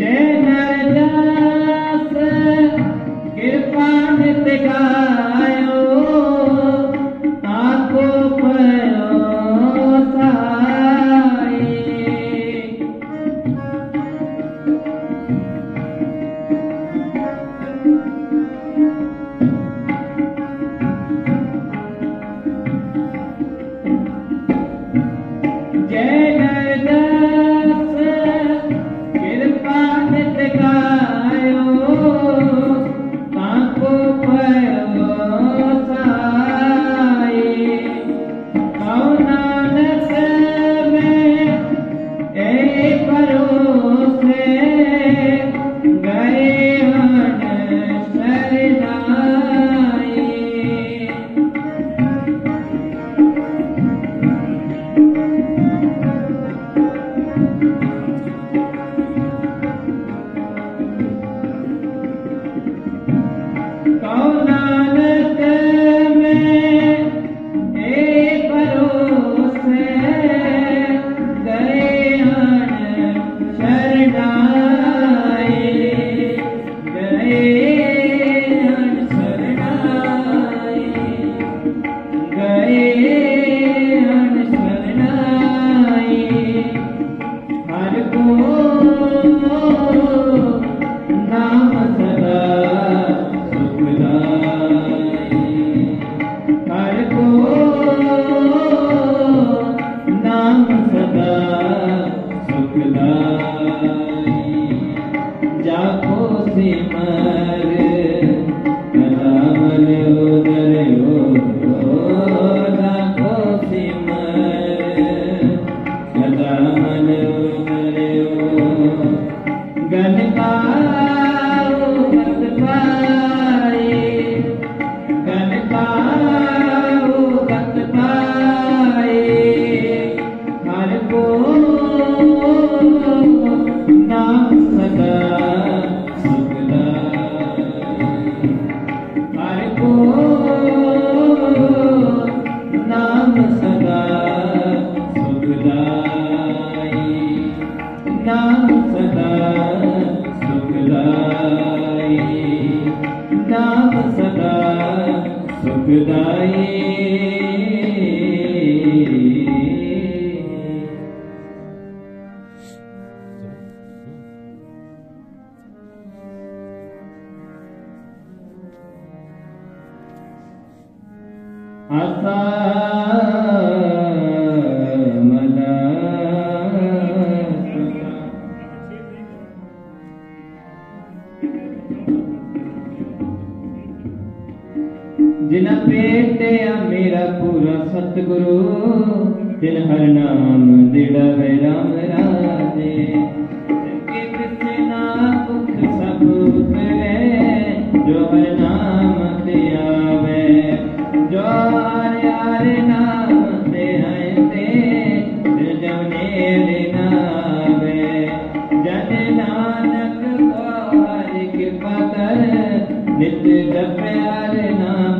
ਜੈ ਨਰ ਜਾਸ ਕਿਰਪਾ ਨਿਤ ਕਾ ਸਦਾ ਸੁਖਦਾਈ ਆਤਾ जिन पेटे मेरा पूरा सतगुरु तिन हर नाम दिड़ा वे राम राजे जो हर नाम ते आवे। नाम ते जन नानक को नित्य जप नाम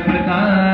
प्रकार